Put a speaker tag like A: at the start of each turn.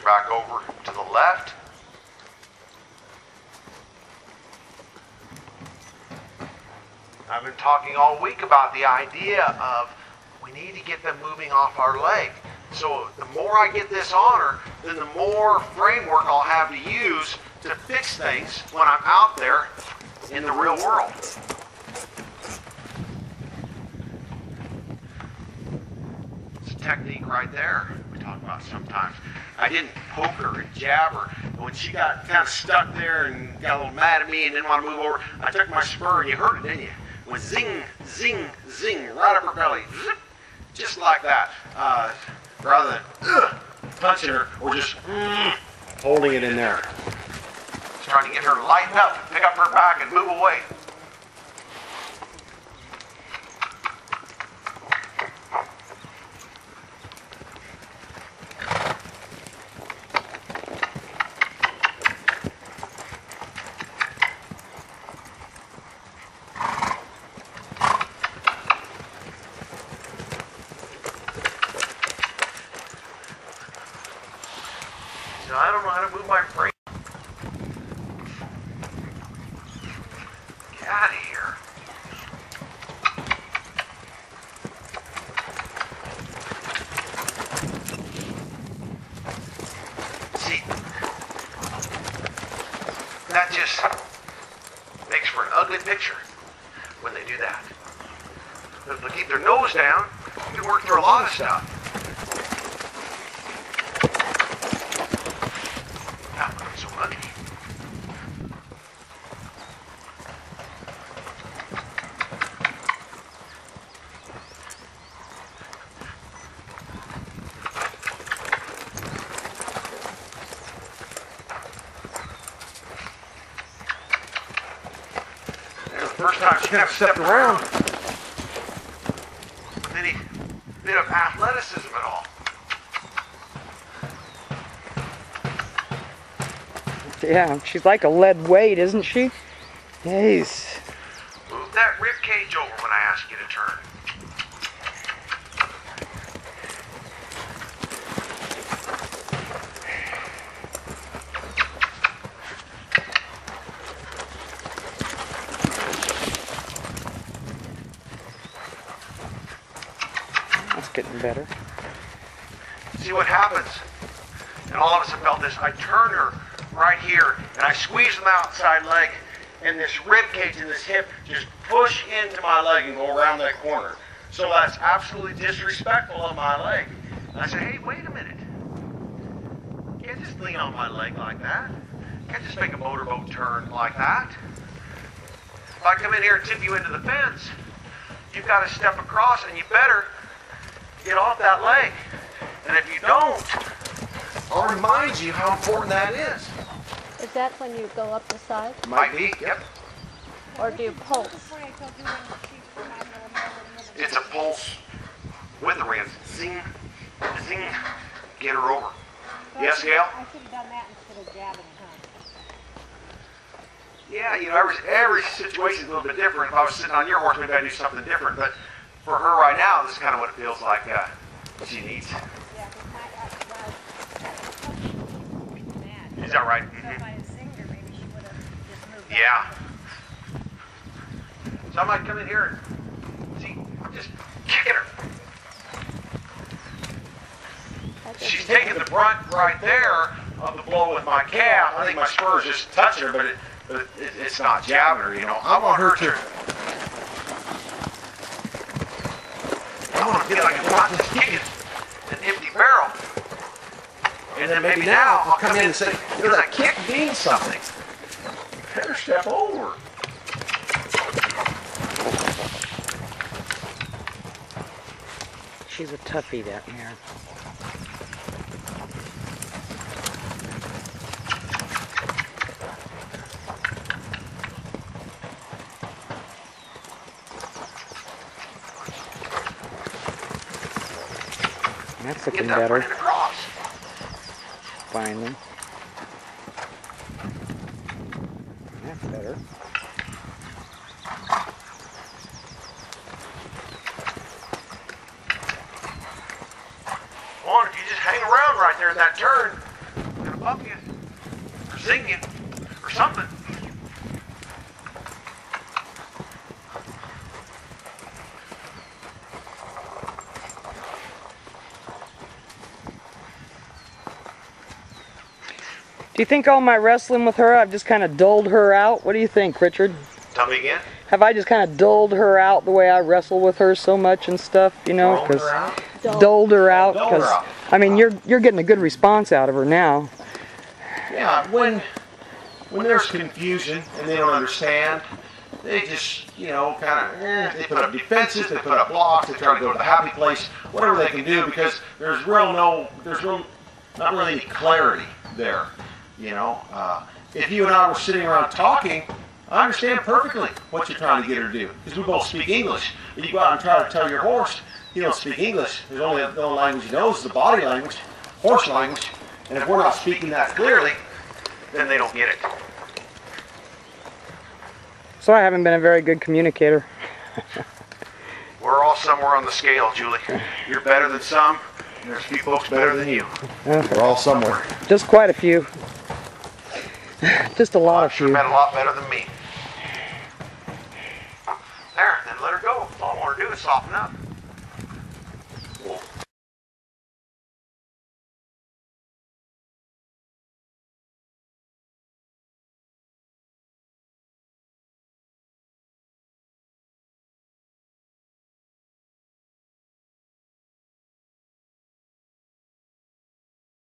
A: back over to the left. I've been talking all week about the idea of we need to get them moving off our leg. So the more I get this on her, then the more framework I'll have to use to fix things when I'm out there in the real world. It's a technique right there we talk about sometimes. I didn't poke her and jab her. But when she got kind of stuck there and got a little mad at me and didn't want to move over, I took my spur and you heard it, didn't you? Went zing, zing, zing, right up her belly. Just like that. Uh, rather than ugh, punching her or just mm, holding it in there. Just trying to get her to lighten up, pick up her back, and move away. So I don't know how to move my frame. Get out of here. See, that just makes for an ugly picture when they do that. If they keep their nose down, you can work through a lot of stuff. Not looking so ugly. There's the first time she kind of stepped around. Any bit of athleticism at all.
B: Yeah, she's like a lead weight, isn't she? Yes.
A: Move that rib cage over when I ask you to turn.
B: That's getting better.
A: See what happens. And all of us have felt this. I turn her right here and I squeeze the outside leg, and this rib cage and this hip just push into my leg and go around that corner. So that's absolutely disrespectful of my leg. And I say, hey, wait a minute. Can't just lean on my leg like that. Can't just make a motorboat turn like that. If I come in here and tip you into the fence, you've got to step across and you better get off that leg. And if you don't, I'll remind you how important that is.
C: Is that when you go up the side?
A: Might be, yep.
C: Or do you pulse?
A: It's a pulse with the reins. Zing, zing, get her over. Yes, Gail?
D: I should have done that instead of jabbing, huh?
A: Yeah, you know, every, every situation is a little bit different. If I was sitting on your horse, maybe I'd do something different. But for her right now, this is kind of what it feels like uh, she needs.
D: Yeah, 'cause my, well, she was mad.
A: Is that right?
D: So
A: Mhm.
D: if I had singed her, maybe she would have just moved.
A: Yeah.
D: on.
A: So I might come in here and see, I'm just kicking her. She's taking the brunt right there of the blow with my calf. I think my spur is just touching her, but, it, but it, it's not jabbing her, you know. I want her to. I want to feel like I'm not just an empty barrel. And then maybe now I'll come in and say, you know, that kick means something. Better step over.
B: She's a toughie, that mare. Looking
A: that
B: better,
A: across.
B: finally. That's better.
A: On, if you just hang around right there in that turn, above you, or you, or something.
B: Do you think all my wrestling with her, I've just kind of dulled her out? What do you think, Richard?
A: Tell me again.
B: Have I just kind of dulled her out the way I wrestle with her so much and stuff? You know, because
A: her out?
B: Dulled her out.
A: Dulled her
B: Because
A: out.
B: I mean, you're you're getting a good response out of her now.
A: Yeah, when when there's confusion and they don't understand, they just, you know, kind of, eh, they put up defenses, they put up blocks, they try to go to the happy place, whatever they can do, because there's real no, there's real, not really any clarity there, you know. Uh, if you and I were sitting around talking, I understand perfectly what you're trying to get her to do, because we both speak English. But you go out and try to tell your horse, you don't speak English. There's only the only language he knows is the body language, horse language, and if we're not speaking that clearly, then they don't get it.
B: So I haven't been a very good communicator.
A: We're all somewhere on the scale, Julie. You're better than some, and there's a few folks better than you. We're all somewhere.
B: Just quite a few. Just a lot of
A: sure
B: few.
A: met a lot better than me. There, then let her go. All I want to do is soften up.